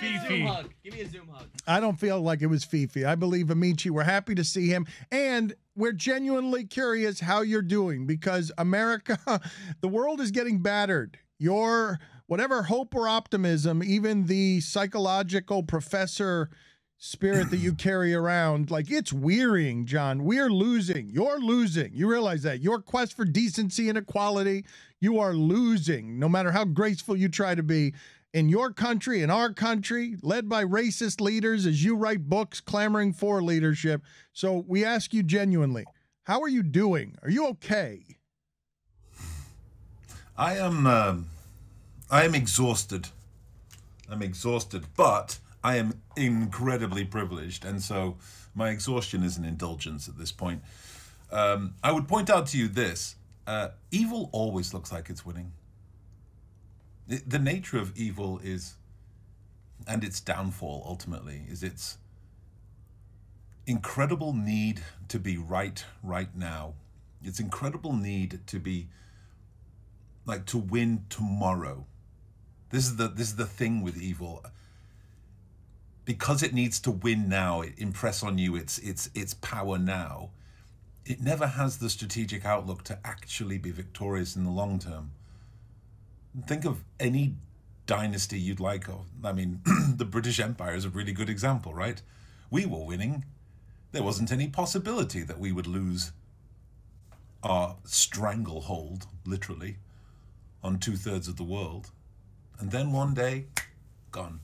Fifi. hug. Give me a Zoom hug. I don't feel like it was Fifi. I believe Amaechi. We're happy to see him, and we're genuinely curious how you're doing because America, the world is getting battered. Your whatever hope or optimism, even the psychological professor spirit that you carry around, like it's wearying, John. We're losing. You're losing. You realize that your quest for decency and equality, you are losing. No matter how graceful you try to be in your country, in our country, led by racist leaders as you write books clamoring for leadership. So we ask you genuinely, how are you doing? Are you okay? I am. um I am exhausted. I'm exhausted, but I am incredibly privileged, and so my exhaustion is an indulgence at this point. Um, I would point out to you this: uh, evil always looks like it's winning. The, nature of evil is, and its downfall ultimately is its incredible need to be right right now. Its incredible need to be like to win tomorrow. This is the this is the thing with evil. Because it needs to win now, it impress on you its its its power now. It never has the strategic outlook to actually be victorious in the long term. Think of any dynasty you'd like. Of, I mean, the British Empire is a really good example, right? We were winning. There wasn't any possibility that we would lose our stranglehold, literally, on two thirds of the world. And then one day, gone.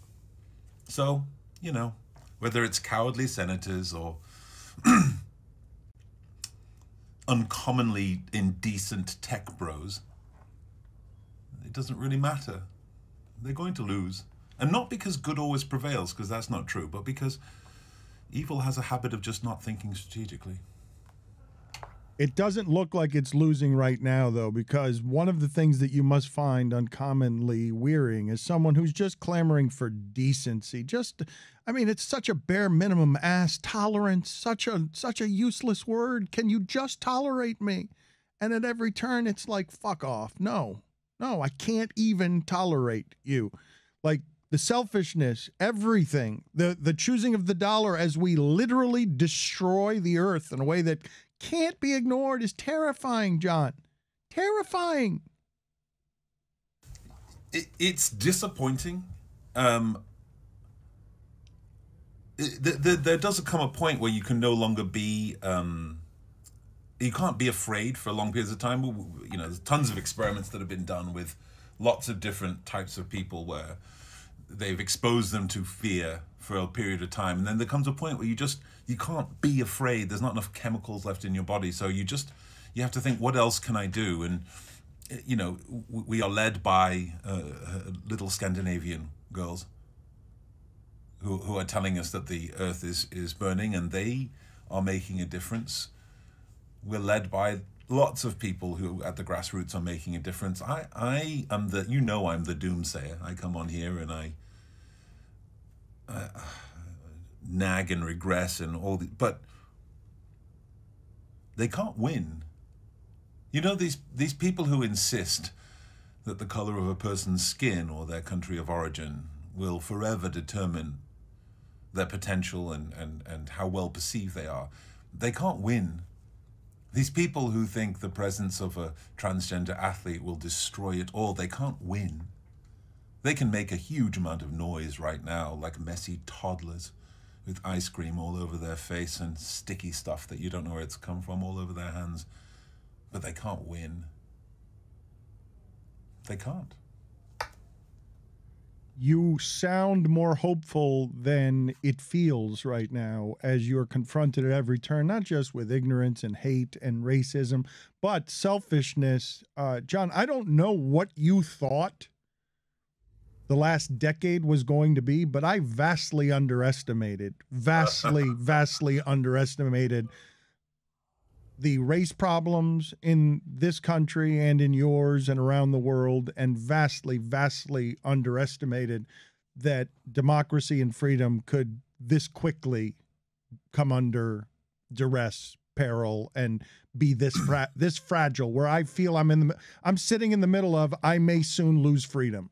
So, you know, whether it's cowardly senators or uncommonly indecent tech bros, doesn't really matter. They're going to lose. And not because good always prevails, because that's not true, but because evil has a habit of just not thinking strategically. It doesn't look like it's losing right now, though, because one of the things that you must find uncommonly wearying is someone who's just clamoring for decency. Just, I mean, it's such a bare minimum ass tolerance, such a such a useless word. Can you just tolerate me? And at every turn, it's like, fuck off. No, no, I can't even tolerate you. Like the selfishness, everything, the the choosing of the dollar as we literally destroy the earth in a way that can't be ignored is terrifying, John. Terrifying. It, it's disappointing. Um, it, th- th- there does come a point where you can no longer be. Um, you can't be afraid for long periods of time. You know, there's tons of experiments that have been done with lots of different types of people where they've exposed them to fear for a period of time, and then there comes a point where you just you can't be afraid. There's not enough chemicals left in your body, so you just you have to think, what else can I do? And you know, we are led by uh, little Scandinavian girls who who are telling us that the Earth is is burning, and they are making a difference. We're led by lots of people who at the grassroots are making a difference. I I am the you know I'm the doomsayer. I come on here and I. Uh, nag and regress and all the, but they can't win. You know these these people who insist that the color of a person's skin or their country of origin will forever determine their potential and, and, and how well perceived they are. They can't win. These people who think the presence of a transgender athlete will destroy it all, they can't win. They can make a huge amount of noise right now, like messy toddlers with ice cream all over their face and sticky stuff that you don't know where it's come from all over their hands. But they can't win. They can't. You sound more hopeful than it feels right now as you're confronted at every turn, not just with ignorance and hate and racism, but selfishness. Uh, John, I don't know what you thought the last decade was going to be, but I vastly underestimated, vastly, vastly underestimated the race problems in this country and in yours and around the world, and vastly, vastly underestimated that democracy and freedom could this quickly come under duress, peril, and be this fra- this fragile. Where I feel I'm in the I'm sitting in the middle of I may soon lose freedom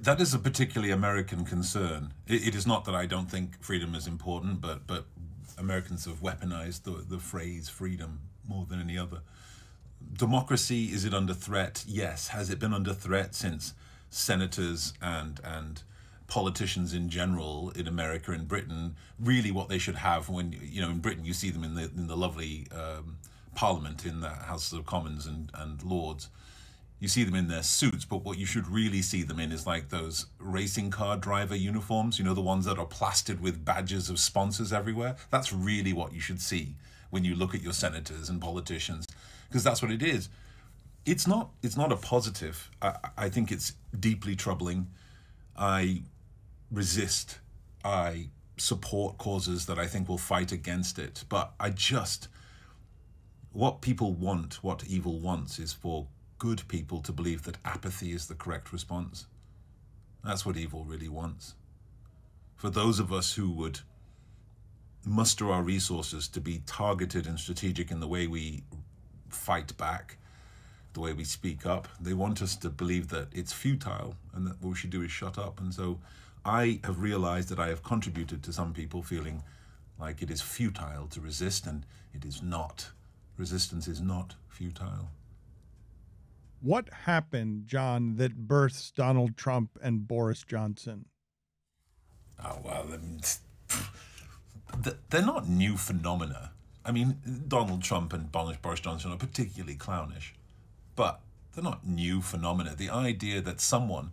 that is a particularly American concern. It, it is not that I don't think freedom is important, but but Americans have weaponized the the phrase freedom more than any other. Democracy is it under threat? Yes. Has it been under threat since senators and and politicians in general in America and Britain really what they should have when you know in Britain you see them in the in the lovely um, Parliament in the House of Commons and and Lords you see them in their suits, but what you should really see them in is like those racing car driver uniforms, you know, the ones that are plastered with badges of sponsors everywhere. That's really what you should see when you look at your senators and politicians, because that's what it is. It's not. It's not a positive. I, I think it's deeply troubling. I resist. I support causes that I think will fight against it. But I just, what people want, what evil wants, is for good people to believe that apathy is the correct response. That's what evil really wants. For those of us who would muster our resources to be targeted and strategic in the way we fight back, the way we speak up, they want us to believe that it's futile and that what we should do is shut up. And so I have realized that I have contributed to some people feeling like it is futile to resist, and it is not. Resistance is not futile. What happened, John, that births Donald Trump and Boris Johnson? Oh, well, they're not new phenomena. I mean, Donald Trump and Boris Johnson are particularly clownish, but they're not new phenomena. The idea that someone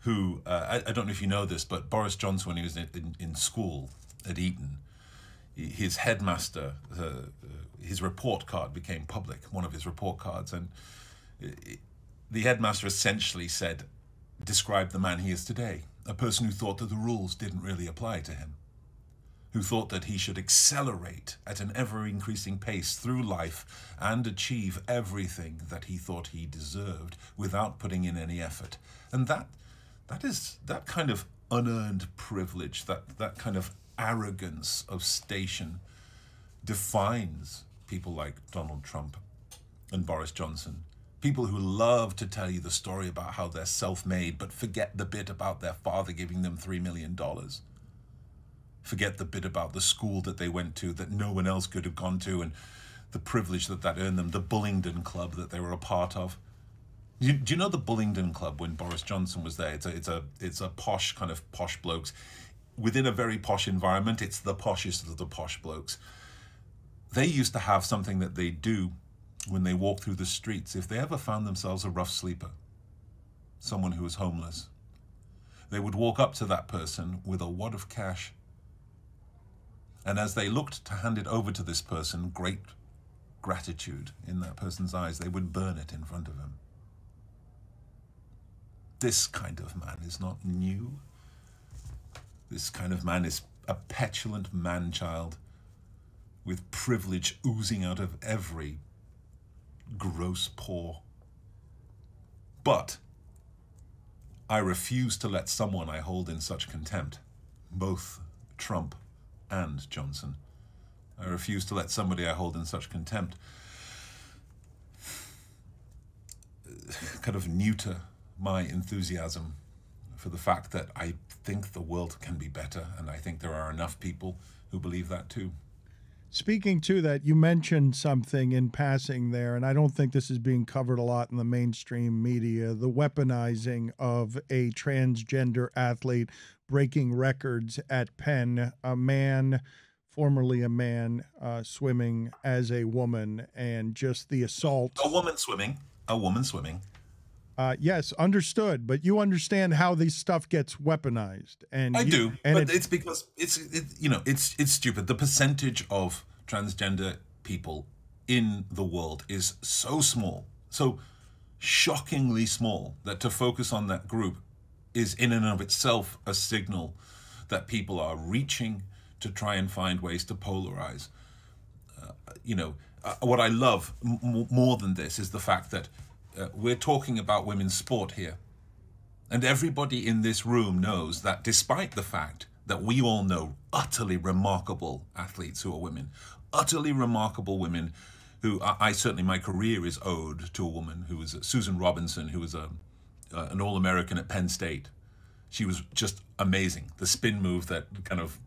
who, uh, I, I, don't know if you know this, but Boris Johnson, when he was in, in, in school at Eton, his headmaster, uh, his report card became public, one of his report cards, and the headmaster essentially said, described the man he is today, a person who thought that the rules didn't really apply to him, who thought that he should accelerate at an ever increasing pace through life and achieve everything that he thought he deserved without putting in any effort. And that that is that kind of unearned privilege, that that kind of arrogance of station defines people like Donald Trump and Boris Johnson people who love to tell you the story about how they're self-made but forget the bit about their father giving them 3 million dollars. Forget the bit about the school that they went to that no one else could have gone to and the privilege that that earned them the bullingdon club that they were a part of. You, do you know the bullingdon club when boris johnson was there? It's a it's a it's a posh kind of posh blokes. Within a very posh environment it's the poshest of the posh blokes. They used to have something that they do when they walk through the streets, if they ever found themselves a rough sleeper, someone who was homeless, they would walk up to that person with a wad of cash. And as they looked to hand it over to this person, great gratitude in that person's eyes, they would burn it in front of him. This kind of man is not new. This kind of man is a petulant man child with privilege oozing out of every gross poor. But I refuse to let someone I hold in such contempt, both Trump and Johnson, I refuse to let somebody I hold in such contempt kind of neuter my enthusiasm for the fact that I think the world can be better, and I think there are enough people who believe that too. Speaking to that, you mentioned something in passing there, and I don't think this is being covered a lot in the mainstream media the weaponizing of a transgender athlete breaking records at Penn, a man, formerly a man, uh, swimming as a woman, and just the assault. A woman swimming. A woman swimming. Uh, yes, understood. But you understand how this stuff gets weaponized, and I you, do. And but it, it's because it's it, you know it's it's stupid. The percentage of transgender people in the world is so small, so shockingly small that to focus on that group is in and of itself a signal that people are reaching to try and find ways to polarize. Uh, you know, uh, what I love m- more than this is the fact that uh, we're talking about women's sport here. And everybody in this room knows that despite the fact that we all know utterly remarkable athletes who are women, utterly remarkable women who I, I certainly my career is owed to a woman who was Susan Robinson, who was a, uh, an All American at Penn State, She was just amazing. The spin move that kind of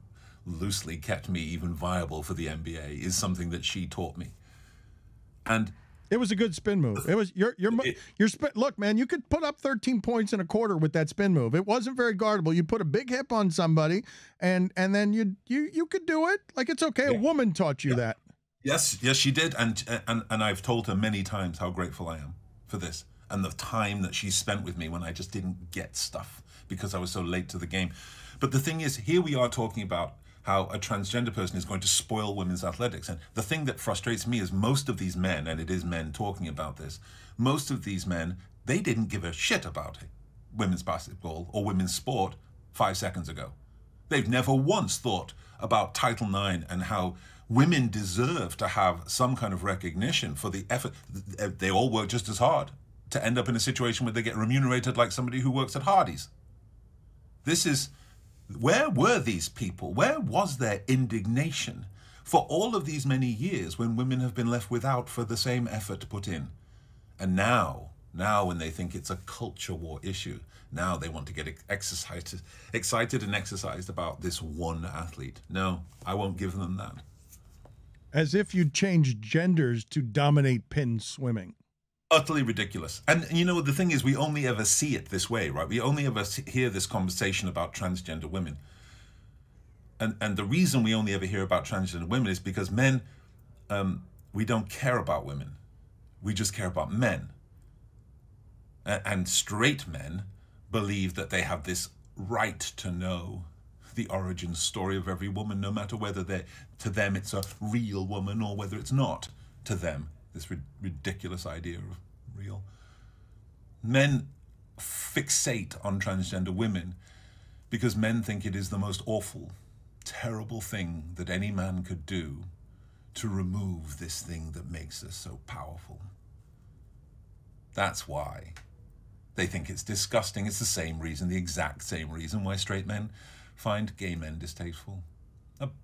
loosely kept me even viable for the NBA is something that she taught me. And it was a good spin move. It was your your your spin. Look, man, you could put up 13 points in a quarter with that spin move. It wasn't very guardable. You put a big hip on somebody, and and then you you you could do it. Like it's okay. Yeah. A woman taught you yeah. that. Yes, yes, she did, and and and I've told her many times how grateful I am for this and the time that she spent with me when I just didn't get stuff because I was so late to the game. But the thing is, here we are talking about how a transgender person is going to spoil women's athletics. And the thing that frustrates me is most of these men, and it is men talking about this, most of these men, they didn't give a shit about women's basketball or women's sport five seconds ago. They've never once thought about Title IX and how women deserve to have some kind of recognition for the effort. They all work just as hard to end up in a situation where they get remunerated like somebody who works at Hardee's. This is where were these people? Where was their indignation for all of these many years when women have been left without for the same effort put in? And now, now when they think it's a culture war issue, now they want to get exercised, excited and exercised about this one athlete. No, I won't give them that. As if you'd change genders to dominate Penn swimming utterly ridiculous. And you know, the thing is, we only ever see it this way, right? We only ever hear this conversation about transgender women. And, and the reason we only ever hear about transgender women is because men, um, we don't care about women. We just care about men. And, straight men believe that they have this right to know the origin story of every woman, no matter whether they to them it's a real woman or whether it's not to them this ri- ridiculous idea of real. Men fixate on transgender women because men think it is the most awful, terrible thing that any man could do to remove this thing that makes us so powerful. That's why. They think it's disgusting. It's the same reason, the exact same reason why straight men find gay men distasteful.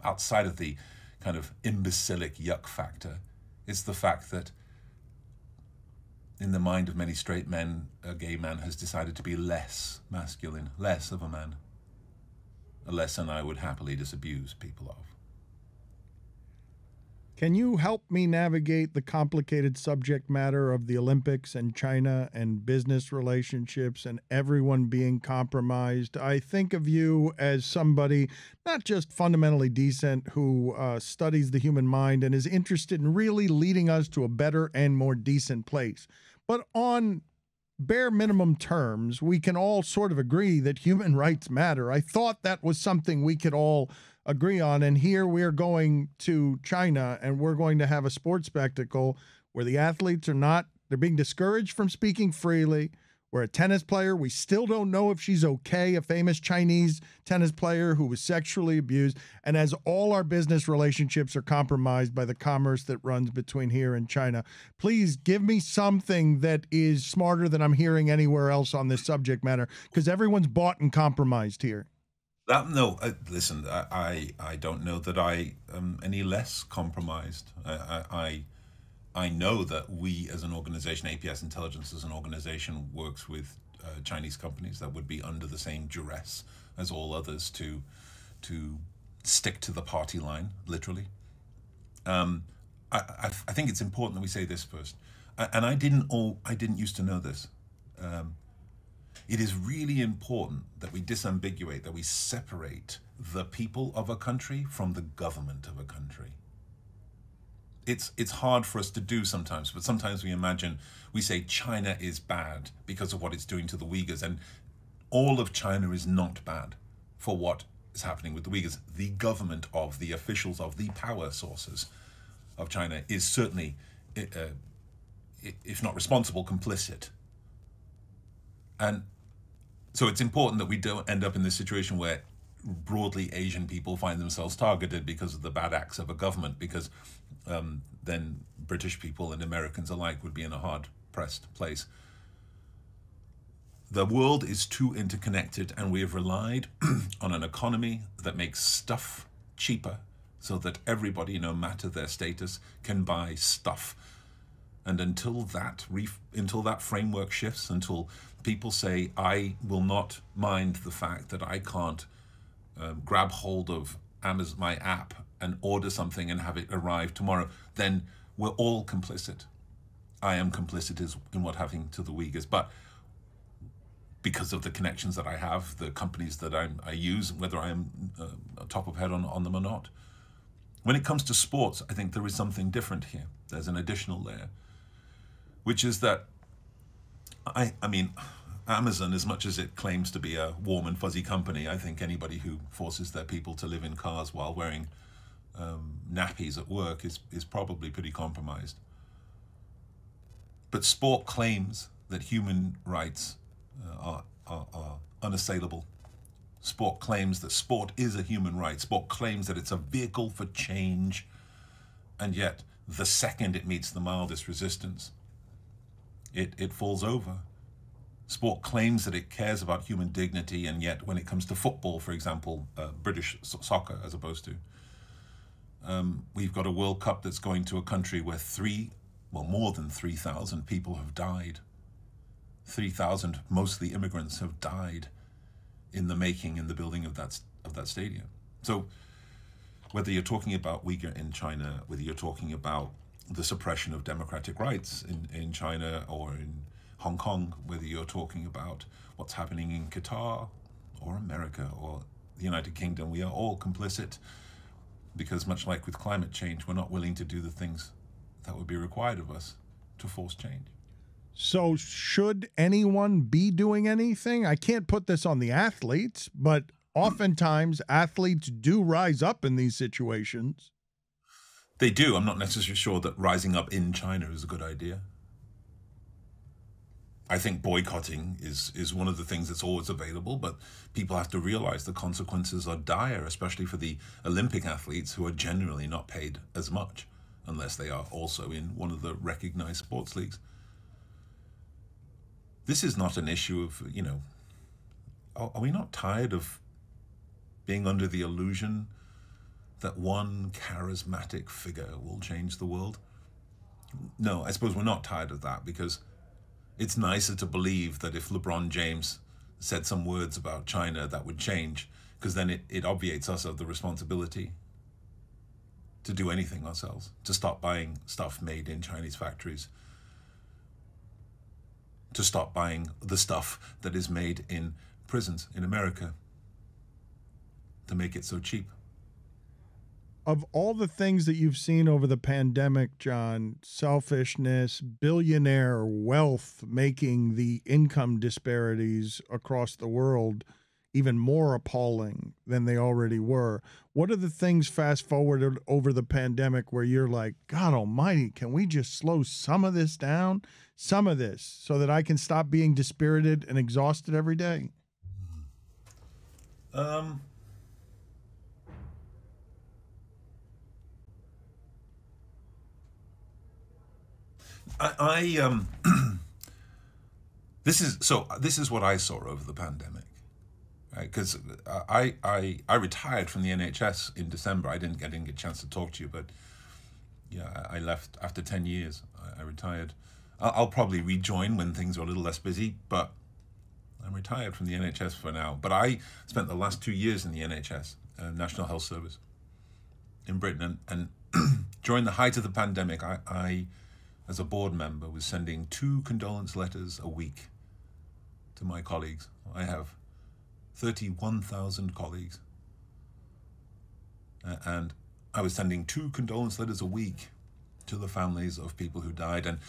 Outside of the kind of imbecilic yuck factor, it's the fact that in the mind of many straight men, a gay man has decided to be less masculine, less of a man. A lesson I would happily disabuse people of. Can you help me navigate the complicated subject matter of the Olympics and China and business relationships and everyone being compromised? I think of you as somebody not just fundamentally decent who uh, studies the human mind and is interested in really leading us to a better and more decent place, but on bare minimum terms, we can all sort of agree that human rights matter. I thought that was something we could all agree on. And here we're going to China and we're going to have a sports spectacle where the athletes are not, they're being discouraged from speaking freely. We're a tennis player. We still don't know if she's okay, a famous Chinese tennis player who was sexually abused. And as all our business relationships are compromised by the commerce that runs between here and China, please give me something that is smarter than I'm hearing anywhere else on this subject matter because everyone's bought and compromised here. That no, uh, listen, I, I don't know that I am any less compromised. I, I I know that we as an organization, APS Intelligence as an organization, works with uh, Chinese companies that would be under the same duress as all others to to stick to the party line, literally. Um, I, I, I think it's important that we say this first, and I didn't all I didn't used to know this. Um, it is really important that we disambiguate, that we separate the people of a country from the government of a country. It's, it's hard for us to do sometimes, but sometimes we imagine, we say China is bad because of what it's doing to the Uyghurs, and all of China is not bad for what is happening with the Uyghurs. The government of the officials of the power sources of China is certainly, uh, if not responsible, complicit. And so it's important that we don't end up in this situation where broadly Asian people find themselves targeted because of the bad acts of a government, because um, then British people and Americans alike would be in a hard pressed place. The world is too interconnected, and we have relied on an economy that makes stuff cheaper so that everybody, no matter their status, can buy stuff. And until that until that framework shifts, until people say, I will not mind the fact that I can't um, grab hold of Amazon, my app, and order something and have it arrive tomorrow, then we're all complicit. I am complicit in what happening to the Uyghurs. But because of the connections that I have, the companies that I'm, i use, whether I'm uh, top of head on, on them or not. When it comes to sports, I think there is something different here. There's an additional layer, which is that I, I mean, Amazon, as much as it claims to be a warm and fuzzy company, I think anybody who forces their people to live in cars while wearing um, nappies at work is, is probably pretty compromised. But sport claims that human rights uh, are, are, are unassailable. Sport claims that sport is a human right. Sport claims that it's a vehicle for change. And yet, the second it meets the mildest resistance, it, it falls over. Sport claims that it cares about human dignity, and yet, when it comes to football, for example, uh, British soccer as opposed to, um, we've got a World Cup that's going to a country where three, well, more than 3,000 people have died. 3,000, mostly immigrants, have died in the making, in the building of that, of that stadium. So, whether you're talking about Uyghur in China, whether you're talking about the suppression of democratic rights in, in China or in Hong Kong, whether you're talking about what's happening in Qatar or America or the United Kingdom, we are all complicit because, much like with climate change, we're not willing to do the things that would be required of us to force change. So, should anyone be doing anything? I can't put this on the athletes, but oftentimes athletes do rise up in these situations. They do. I'm not necessarily sure that rising up in China is a good idea. I think boycotting is is one of the things that's always available, but people have to realize the consequences are dire, especially for the Olympic athletes who are generally not paid as much unless they are also in one of the recognized sports leagues. This is not an issue of, you know, are, are we not tired of being under the illusion that one charismatic figure will change the world? No, I suppose we're not tired of that because it's nicer to believe that if LeBron James said some words about China, that would change because then it, it obviates us of the responsibility to do anything ourselves, to stop buying stuff made in Chinese factories, to stop buying the stuff that is made in prisons in America, to make it so cheap of all the things that you've seen over the pandemic, John, selfishness, billionaire wealth making the income disparities across the world even more appalling than they already were. What are the things fast forwarded over the pandemic where you're like, God almighty, can we just slow some of this down? Some of this so that I can stop being dispirited and exhausted every day? Um, I, I um, this is so. This is what I saw over the pandemic, Because right? I, I I retired from the NHS in December. I didn't get, didn't get a chance to talk to you, but yeah, I left after ten years. I, I retired. I'll, I'll probably rejoin when things are a little less busy, but I'm retired from the NHS for now. But I spent the last two years in the NHS, uh, National Health Service, in Britain, and, and during the height of the pandemic, I, I as a board member, was sending two condolence letters a week to my colleagues. I have 31,000 colleagues. Uh, and I was sending two condolence letters a week to the families of people who died. And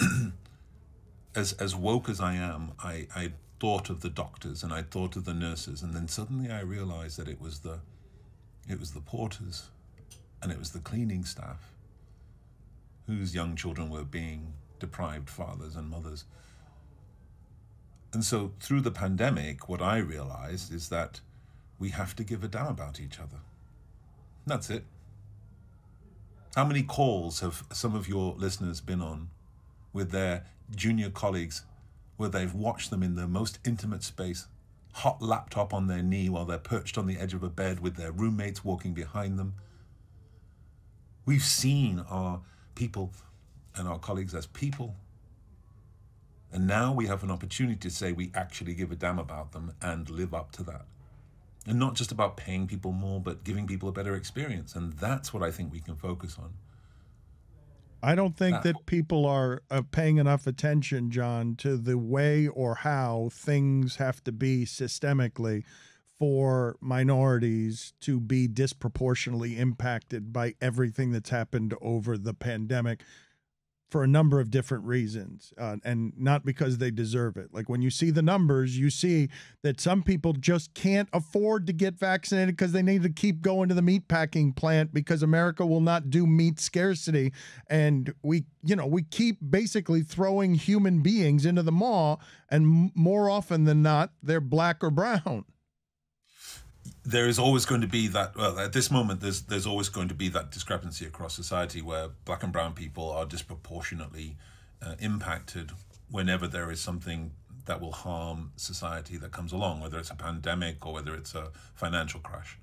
as, as woke as I am, I, I thought of the doctors and I thought of the nurses. And then suddenly I realized that it was the, it was the porters and it was the cleaning staff whose young children were being deprived fathers and mothers. And so through the pandemic, what I realized is that we have to give a damn about each other. That's it. How many calls have some of your listeners been on with their junior colleagues where they've watched them in their most intimate space, hot laptop on their knee while they're perched on the edge of a bed with their roommates walking behind them? We've seen our people and our colleagues as people And now we have an opportunity to say we actually give a damn about them and live up to that. And not just about paying people more, but giving people a better experience. And that's what I think we can focus on. I don't think that people are uh, paying enough attention, John, to the way or how things have to be systemically for minorities to be disproportionately impacted by everything that's happened over the pandemic for a number of different reasons uh, and not because they deserve it. Like when you see the numbers, you see that some people just can't afford to get vaccinated because they need to keep going to the meat packing plant because America will not do meat scarcity. And we, you know, we keep basically throwing human beings into the maw, and more often than not, they're black or brown there is always going to be that well at this moment there's there's always going to be that discrepancy across society where black and brown people are disproportionately uh, impacted whenever there is something that will harm society that comes along whether it's a pandemic or whether it's a financial crash.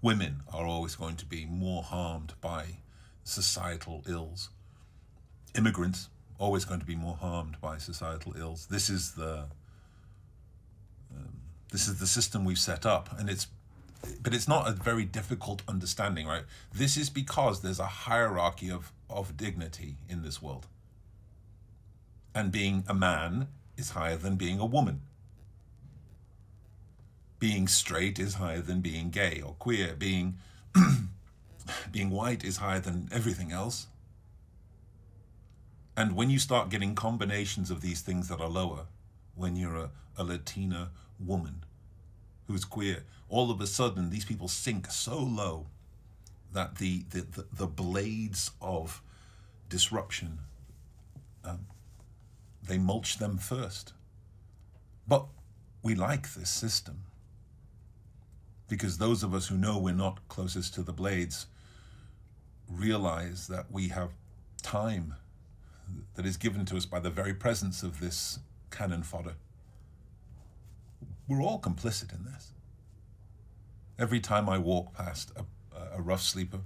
Women are always going to be more harmed by societal ills. Immigrants always going to be more harmed by societal ills. This is the um, this is the system we've set up and it's but it's not a very difficult understanding, right? This is because there's a hierarchy of, of dignity in this world. And being a man is higher than being a woman. Being straight is higher than being gay or queer. Being being white is higher than everything else. And when you start getting combinations of these things that are lower, when you're a, a Latina woman, who's queer, all of a sudden these people sink so low that the the, the, the blades of disruption um, they mulch them first. But we like this system because those of us who know we're not closest to the blades realize that we have time that is given to us by the very presence of this cannon fodder. We're all complicit in this. Every time I walk past a, a rough sleeper,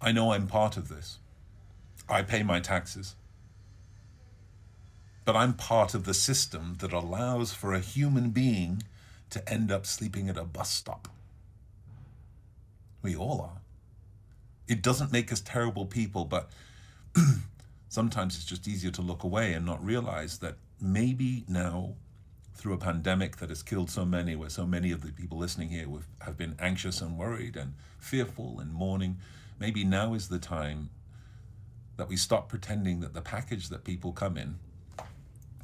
I know I'm part of this. I pay my taxes. But I'm part of the system that allows for a human being to end up sleeping at a bus stop. We all are. It doesn't make us terrible people, but sometimes it's just easier to look away and not realize that maybe now through a pandemic that has killed so many, where so many of the people listening here have been anxious and worried and fearful and mourning, maybe now is the time that we stop pretending that the package that people come in,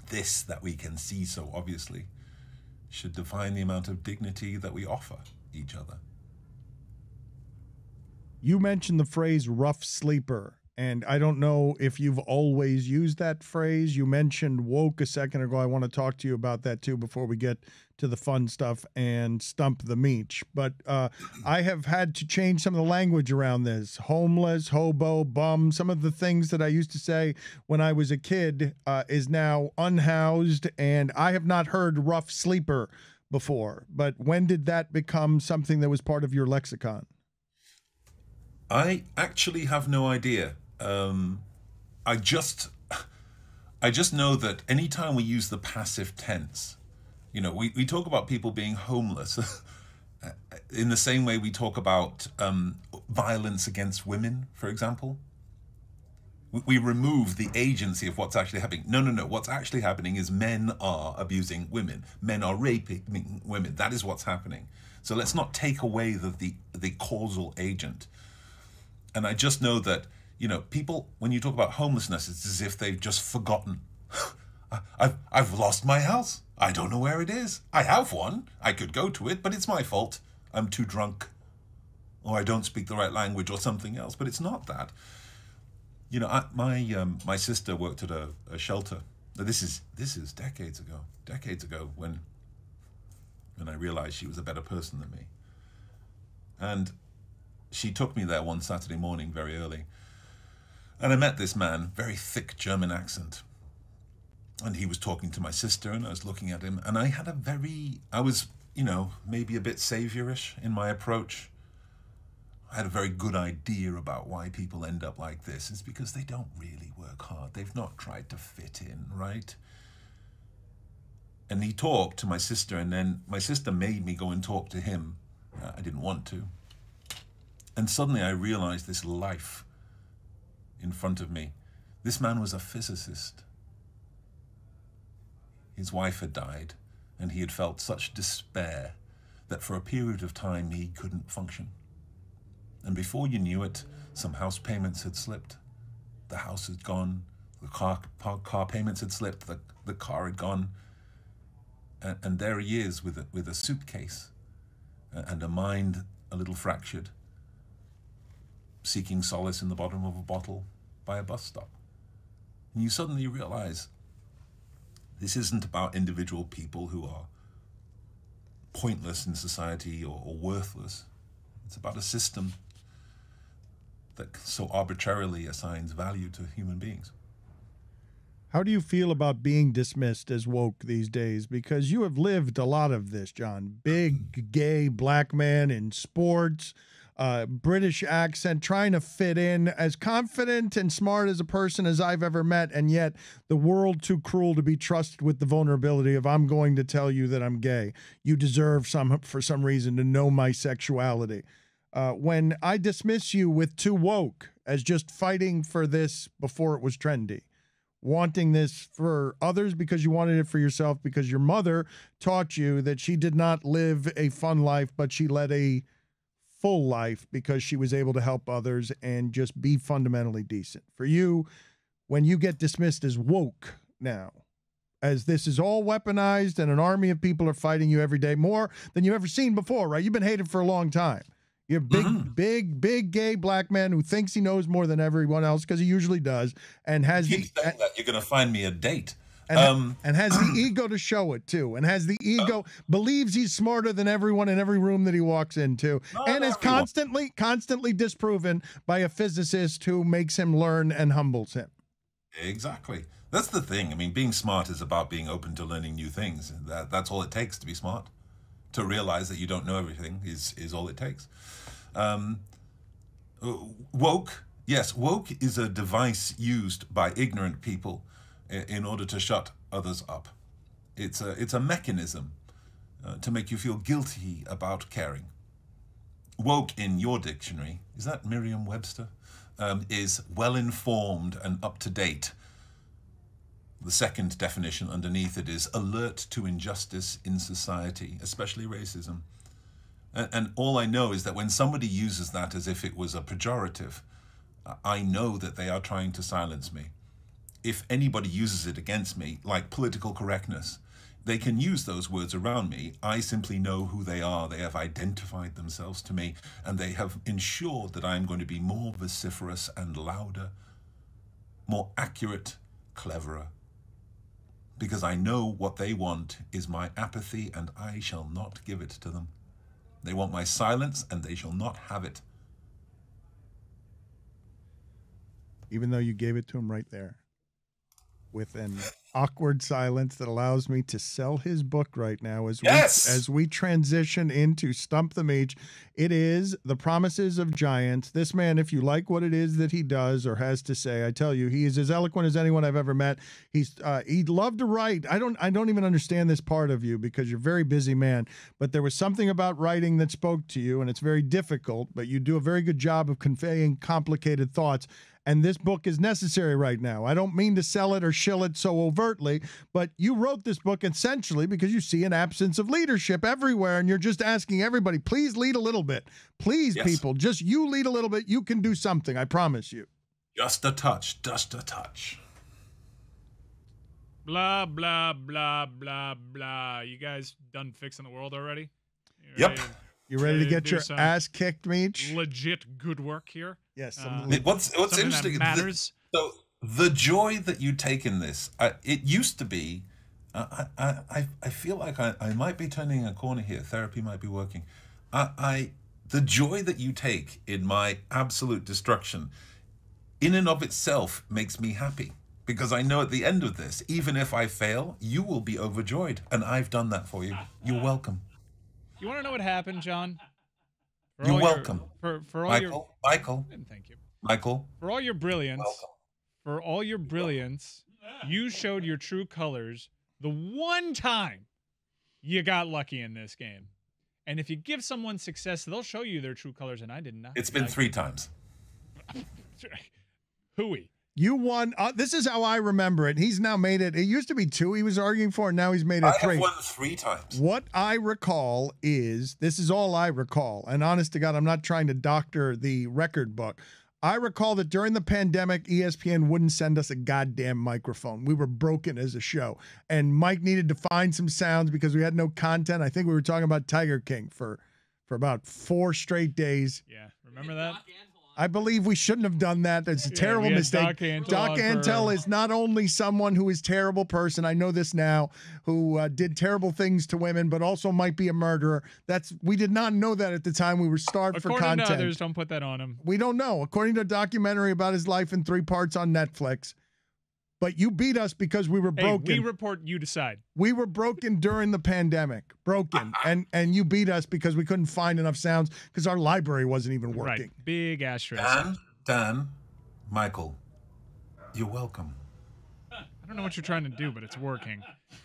this that we can see so obviously, should define the amount of dignity that we offer each other. You mentioned the phrase rough sleeper. And I don't know if you've always used that phrase. You mentioned woke a second ago. I want to talk to you about that too before we get to the fun stuff and stump the meech. But uh, I have had to change some of the language around this homeless, hobo, bum. Some of the things that I used to say when I was a kid uh, is now unhoused. And I have not heard rough sleeper before. But when did that become something that was part of your lexicon? I actually have no idea. Um, I just, I just know that anytime we use the passive tense, you know, we, we talk about people being homeless in the same way we talk about um, violence against women, for example. We, we remove the agency of what's actually happening. No, no, no. What's actually happening is men are abusing women. Men are raping women. That is what's happening. So let's not take away the, the, the causal agent. And I just know that you know, people, when you talk about homelessness, it's as if they've just forgotten. I've, I've lost my house. I don't know where it is. I have one. I could go to it, but it's my fault. I'm too drunk. Or I don't speak the right language or something else. But it's not that. You know, I, my um, my sister worked at a, a shelter. This is this is decades ago. Decades ago when when I realized she was a better person than me. And she took me there one Saturday morning very early and I met this man, very thick German accent. And he was talking to my sister, and I was looking at him, and I had a very, I was, you know, maybe a bit saviorish in my approach. I had a very good idea about why people end up like this. It's because they don't really work hard. They've not tried to fit in, right? and he talked to my sister, and then my sister made me go and talk to him. Uh, I didn't want to. And suddenly I realized this life in front of me. This man was a physicist. His wife had died, and he had felt such despair that for a period of time he couldn't function. And before you knew it, some house payments had slipped. The house had gone, the car, car payments had slipped, the, the car had gone. And, and there he is with a, with a suitcase and a mind a little fractured, seeking solace in the bottom of a bottle by a bus stop. And you suddenly realize this isn't about individual people who are pointless in society or, or worthless. It's about a system that so arbitrarily assigns value to human beings. How do you feel about being dismissed as woke these days? Because you have lived a lot of this, John. Big gay black man in sports, uh, British accent, trying to fit in, as confident and smart as a person as I've ever met, and yet the world too cruel to be trusted with the vulnerability of I'm going to tell you that I'm gay. You deserve some for some reason to know my sexuality. Uh, when I dismiss you with too woke as just fighting for this before it was trendy, wanting this for others because you wanted it for yourself because your mother taught you that she did not live a fun life, but she led a full life because she was able to help others and just be fundamentally decent. For you, when you get dismissed as woke now, as this is all weaponized and an army of people are fighting you every day more than you've ever seen before, right? You've been hated for a long time. You're big, mm-hmm. big, big gay black man who thinks he knows more than everyone else because he usually does, and has you the. Saying that, you're going to find me a date and, um, and has the ego to show it too, and has the ego uh, believes he's smarter than everyone in every room that he walks into, and is constantly constantly disproven by a physicist who makes him learn and humbles him. Exactly. That's the thing. I mean, being smart is about being open to learning new things. That that's all it takes to be smart. To realize that you don't know everything is is all it takes. Um, woke, yes, woke is a device used by ignorant people in order to shut others up. It's a, it's a mechanism uh, to make you feel guilty about caring. Woke in your dictionary, is that Merriam Webster? Um, is well informed and up to date. The second definition underneath it is alert to injustice in society, especially racism. And, and all I know is that when somebody uses that as if it was a pejorative, I know that they are trying to silence me if anybody uses it against me, like political correctness, they can use those words around me. I simply know who they are. They have identified themselves to me, and they have ensured that I am going to be more vociferous and louder, more accurate, cleverer. Because I know what they want is my apathy, and I shall not give it to them. They want my silence, and they shall not have it. Even though you gave it to them right there with an awkward silence that allows me to sell his book right now as yes! we as we transition into Stump the Meech. It is The Promises of Giants. This man, if you like what it is that he does or has to say, I tell you, he is as eloquent as anyone I've ever met. He's uh, he'd love to write. I don't I don't even understand this part of you because you're a very busy man, but there was something about writing that spoke to you and it's very difficult, but you do a very good job of conveying complicated thoughts and this book is necessary right now. I don't mean to sell it or shill it so overtly, but you wrote this book essentially because you see an absence of leadership everywhere, and you're just asking everybody, please lead a little bit. Please, yes. people, just you lead a little bit. You can do something. I promise you. Just a touch, just a touch. Blah, blah, blah, blah, blah. You guys done fixing the world already? yep. You ready to get your ass kicked, Meech? Legit good work here. Yes. Uh, what's what's interesting matters. The, so the joy that you take in this, I, it used to be. I, I, I feel like I, I might be turning a corner here. Therapy might be working. I, I the joy that you take in my absolute destruction, in and of itself, makes me happy because I know at the end of this, even if I fail, you will be overjoyed, and I've done that for you. You're welcome. You want to know what happened, John? For You're welcome. Your, for for all Michael, your Michael. Thank you. Michael. For all your brilliance. Welcome. For all your brilliance, you showed your true colors the one time you got lucky in this game. And if you give someone success, they'll show you their true colors. And I did not. It's been three times. Hooey. You won. Uh, this is how I remember it. He's now made it. It used to be two. He was arguing for, and now he's made it I three. have won three times. What I recall is this is all I recall. And honest to God, I'm not trying to doctor the record book. I recall that during the pandemic, E ESPN wouldn't send us a goddamn microphone. We were broken as a show. And Mike needed to find some sounds because we had no content. I think we were talking about Tiger King for for about four straight days. Yeah. Remember that? I believe we shouldn't have done that. That's a terrible mistake. Doc Antle Doc Antle is not only someone who is terrible person. I know this now, who uh, did terrible things to women, but also might be a murderer. That's we did not know that at the time. We were starved for According to content. others, don't put that on him. we don't know. According to a documentary about his life in three parts on Netflix. But you beat us because we were Hey, broken. we report. You decide. we were broken during the pandemic. Broken. and and you beat us because we couldn't find enough sounds because our library wasn't even working. Right. Big asterisk. Dan, Dan, Michael, you're welcome. I don't know what you're trying to do, but it's working.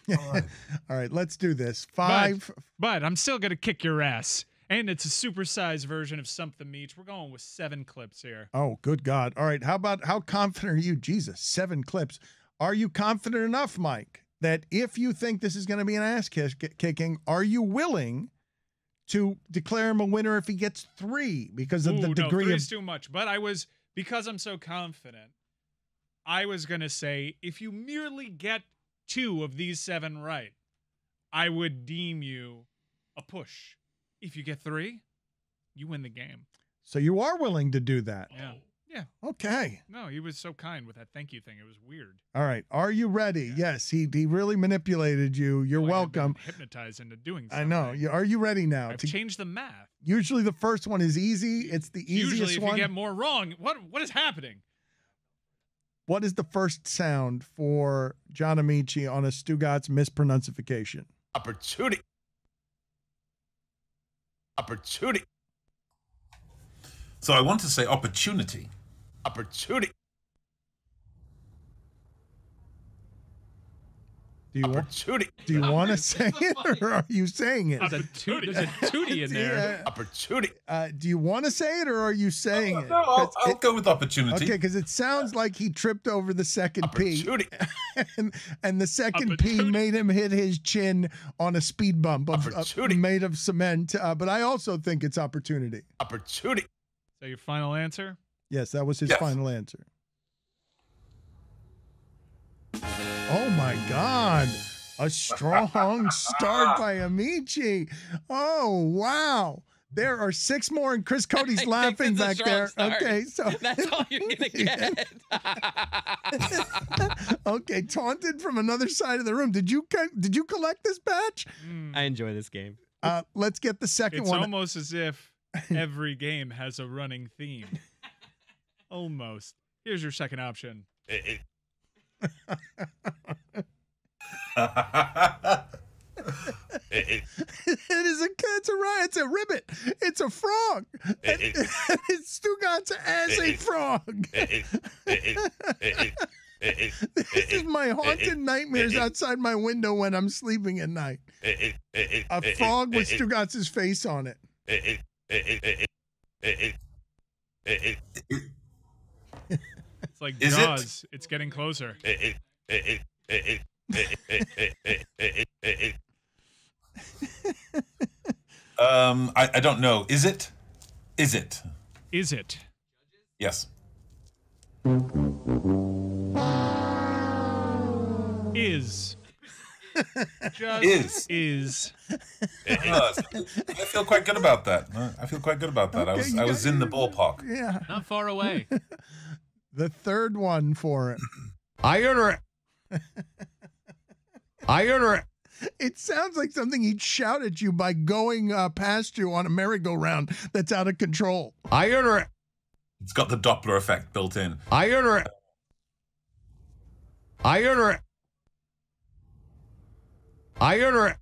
All right, let's do this. Five. But I'm still gonna kick your ass. And it's a supersized version of something meets. We're going with seven clips here. Oh, good God. All right. How about how confident are you? Jesus, seven clips. Are you confident enough, Mike, that if you think this is going to be an ass kick- kicking, are you willing to declare him a winner if he gets three because of the Ooh, no, degree three of. is too much. But I was because I'm so confident. I was gonna say if you merely get two of these seven right, I would deem you a push. If you get three, you win the game. So you are willing to do that. Yeah. Oh. Yeah. Okay. No, he was so kind with that thank you thing. It was weird. All right. Are you ready? Yes. He he really manipulated you. You're Like I've been welcome. Hypnotized into doing I know. You- Are you ready now? I've To- change the math. usually the first one is easy. It's the easiest Usually, if one. you get more wrong, what what is happening? What is the first sound for John Amaechi on a Stugotz mispronunciation? opportunity. Opportunity. So I want to say opportunity. Opportunity. Do you want, Opportunity. do you want to say it or are you saying it? There's a, toot, there's a tootie in there. Yeah. Opportunity. Uh, do you want to say it or are you saying it? No, I'll, 'Cause I'll it- go with opportunity. Okay, because it sounds like he tripped over the second P, and, and the second P made him hit his chin on a speed bump of, of- Opportunity. made of cement. Uh, but I also think it's opportunity. Opportunity. So your final answer? Yes, that was his Yes. final answer. Oh my God. A strong start by Amaechi. Oh, wow. There are six more, and Chris Cote's laughing back there. start. Okay, so That's all you're gonna get. okay, taunted from another side of the room. Did you did you collect this batch? Hmm. I enjoy this game. Uh, let's get the second It's one. It's almost as if every game has a running theme. Almost. Here's your second option. Eh, eh, eh, eh, it is a it's a rat. It's a ribbit. It's a frog. And, eh, and it's Stugotz as a frog. eh, eh, eh, eh, eh, eh, eh, This is my haunted nightmares outside my window when I'm sleeping at night. eh, eh, eh, eh, A eh, frog with eh, eh, Stugotz's face on it. It's like Is Jaws. It? It's getting closer. um, I, I don't know. Is it? Is it? Is it? Yes. Is. Just is is. I feel quite good about that. I feel quite good about that. Okay, I was I was in the ballpark. Yeah, not far away. The third one for it. I Iron It I order it. It sounds like something he'd shout at you by going uh, past you on a merry-go-round that's out of control. Iron it. It's got the Doppler effect built in. I order it. I Iron It I unar it.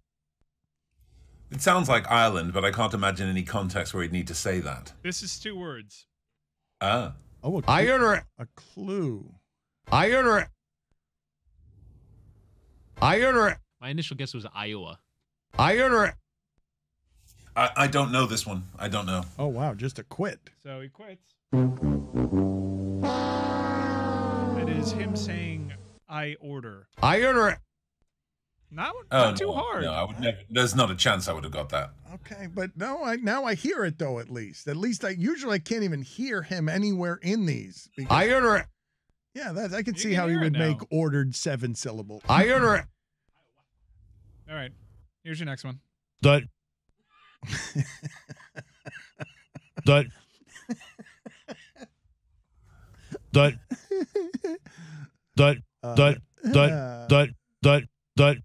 It sounds like Ireland, but I can't imagine any context where he'd need to say that. This is two words. Ah. Oh, a, clu- Iron a clue. Iron Iron My initial guess was Iowa. Iron I, I don't know this one. I don't know. Oh wow, just a quit. So he quits. It is him saying, "I order." I Iron Not, Oh, not too no, hard. No, I would never. There's not a chance I would have got that. Okay, but no, I now I hear it though. At least, at least I usually I can't even hear him anywhere in these. because- Iron yeah, that I can You see can how he would make ordered seven syllables. Iron All right. Here's your next one. Dut Dut Dut Dut Uh, Dut Dut uh, Dut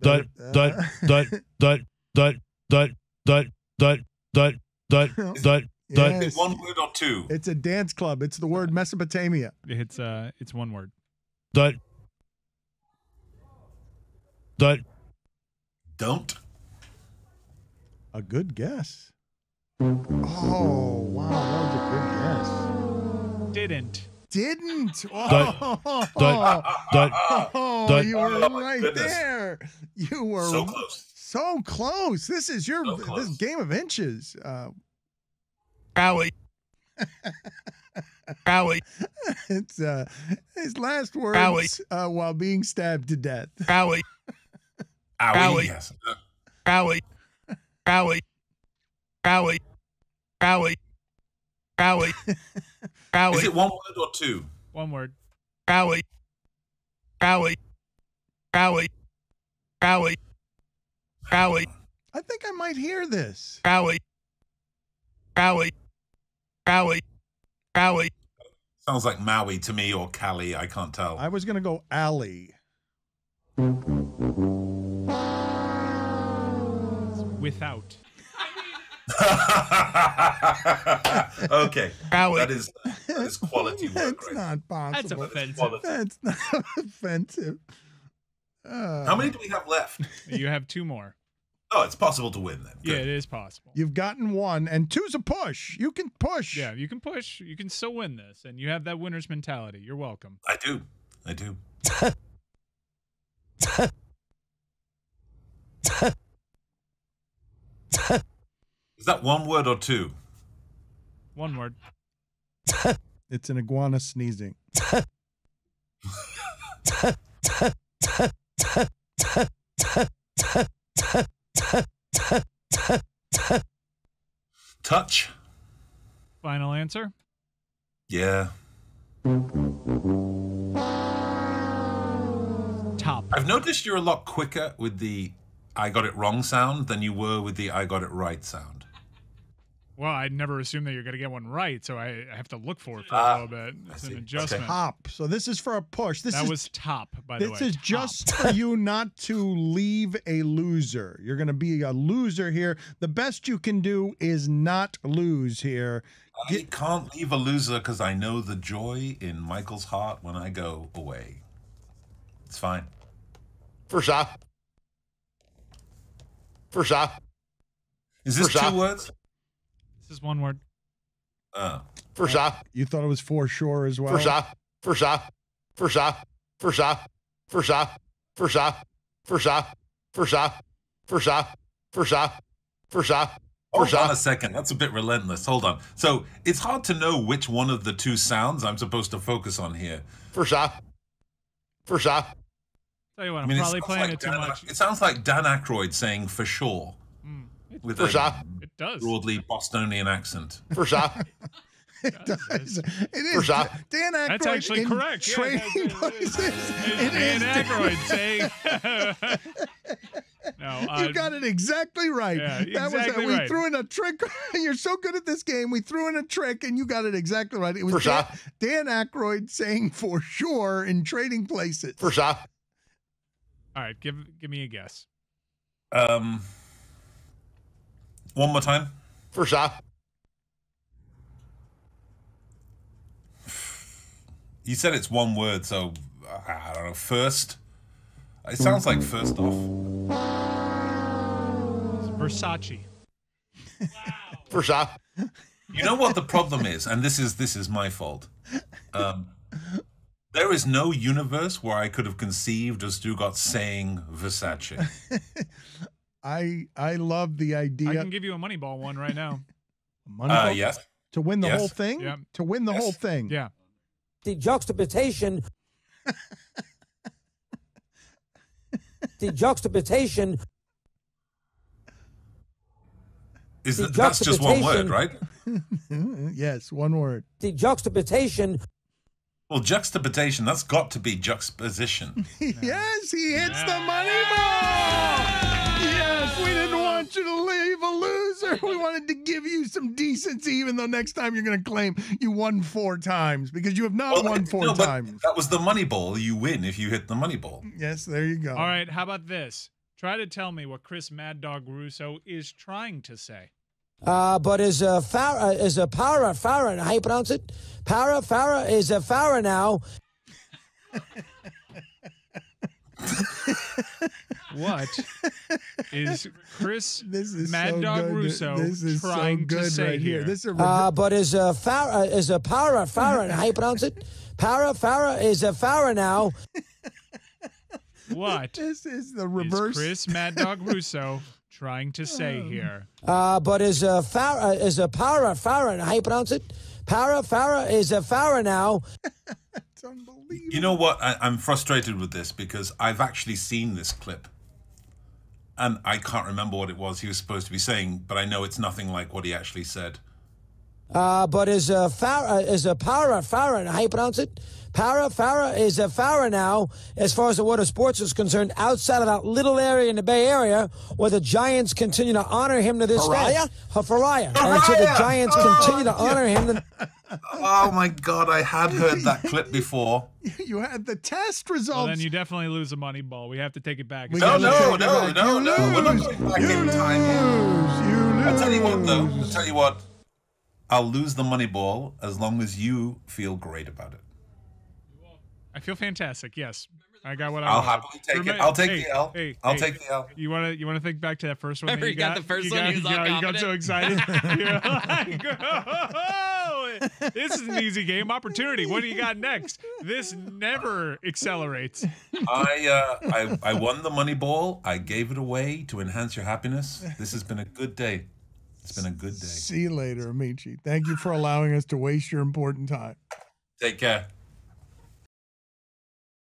Dut Dut Dut Dut Dut Dut Dut Dut Dut Dut Dut Dut Dut Dut Yes. Is it one word or two? It's a dance club. It's the word Mesopotamia. It's uh, it's one word. Dut Dut Don't. A good guess. Oh wow, that was a good guess. Didn't. Didn't. Dut, Oh, Dut Dut oh, Dut. you were Oh, my right goodness. there. You were So close. so close. This is your So this close. game of inches. Uh, Owie Owie it's uh, his last words uh, while being stabbed to death. Owie Owie. Owie. Yes. Owie Owie Owie Owie Owie Is it one word or two? One word. Owie Owie Owie Owie Owie I think I might hear this. Owie Owie Owie Owie Sounds like Maui to me or Cali. I can't tell. I was gonna go alley. It's without. okay. Owie That is that is quality work. That's Right? not That's offensive. That's not offensive. Uh, How many do we have left? You have two more. Oh, it's possible to win then. Yeah, it is possible. You've gotten one, and two's a push. You can push. Yeah, you can push. You can still win this, and you have that winner's mentality. You're welcome. I do. I do. Is that one word or two? One word. It's an iguana sneezing. Touch. Final answer. Yeah. Top. I've noticed you're a lot quicker with the I got it wrong sound than you were with the I got it right sound. Well, I never assumed that you're going to get one right, so I, I have to look for it for Ah, a little bit. It's see. an Okay. adjustment. Top. So this is for a push. This that is was top, by the way. this is top. just for you not to leave a loser. You're going to be a loser here. The best you can do is not lose here. I can't leave a loser because I know the joy in Michael's heart when I go away. It's fine. First off First off Is this First two off- words? This is one word. Uh, First off You thought it was for sure as well. First off, first off, first off, first off, first off, first off, first off, first off, first off, first off, first off, hold on a second. That's a bit relentless. Hold on. So it's hard to know which one of the two sounds I'm supposed to focus on here. First off, first off, Tell you what, I I'm mean, probably playing like it too Dan, much. It sounds like Dan Aykroyd saying for sure Mm, it, with First a off. it does. broadly Bostonian accent. first off, It does. does. It is. First off- Dan Aykroyd That's actually in correct. Yeah, that's- places. It Dan. Aykroyd saying. no, uh, You got it exactly right. yeah, that exactly was we right. threw in a trick. You're so good at this game. We threw in a trick, and you got it exactly right. It was First Dan, off. Dan Aykroyd saying for sure in Trading Places. first off, All right, give give me a guess. Um, one more time. first off, You said it's one word, so I don't know. First, it sounds like first off. It's Versace. first off, You know what the problem is, and this is this is my fault. Um, There is no universe where I could have conceived of Stugot saying Versace. I I love the idea. I can give you a money ball one right now. Money Uh, yes. To win the Yes. whole thing? Yeah. To win the Yes. whole thing. Yeah. the juxtaposition the juxtaposition Is The that, that's just one word, right? yes, one word. the juxtaposition Well, juxtaposition, that's got to be juxtaposition. yes, he hits the money ball. A loser. We wanted to give you some decency, even though next time you're going to claim you won four times because you have not Well, won four no, times. That was the money ball. You win if you hit the money ball. Yes, there you go. All right. How about this? Try to tell me what Chris Mad Dog Russo is trying to say. uh, but is a Farah is a para Farah how you pronounce it para Farah is a Farah now What is Chris This is Mad so Dog good. Russo This is so trying good to say right here. here? This is a uh, but is a Farah is a para Farah how you pronounce it para Farah is a Farah now what this is the is reverse. Chris Mad Dog Russo trying to say here? uh, but is a Farah is a para Farah how you pronounce it para Farah is a Farah now It's unbelievable. You know what? I, I'm frustrated with this because I've actually seen this clip. And I can't remember what it was he was supposed to be saying, but I know it's nothing like what he actually said. Uh, but is a Farah is a para Farah how you pronounce it? Para Farah is a Farah now, as far as the world of sports is concerned, outside of that little area in the Bay Area where the Giants continue to honor him to this day. Pariah. And until the Pariah! Giants continue to honor him. To, Oh my God, I had heard that clip before. You had the test results. Well, then you definitely lose a money ball. We have to take it back. We no, no, no, back. no, you no, We're not lose. going back You in time. lose. You lose. I'll tell you what, though. I'll tell you what. I'll lose the money ball as long as you feel great about it. I feel fantastic. Yes, I got what I I'll wanted. happily take it. I'll take hey, the L. Hey, I'll hey, take the L. You want to you want to think back to that first one? that Remember you you got the first you one, Got, you got, you got so excited. You're like, oh, this is an easy game opportunity. What do you got next? This never accelerates. I, uh, I I won the money ball. I gave it away to enhance your happiness. This has been a good day. It's been a good day. See you later, Amaechi. Thank you for allowing us to waste your important time. Take care.